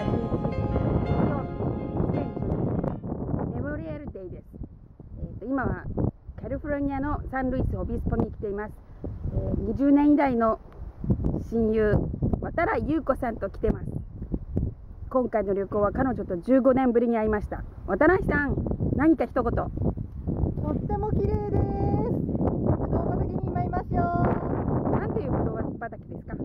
11日日曜日2010年メモリアルデイです、えーと、今はカリフォルニアのサンルイス・オビスポに来ています、えー、20年以来の親友渡良優子さんと来てます。今回の旅行は彼女と15年ぶりに会いました。渡来さん何か一言。とっても綺麗です。ぶど畑に今いますよ。なんていうぶど畑ですか？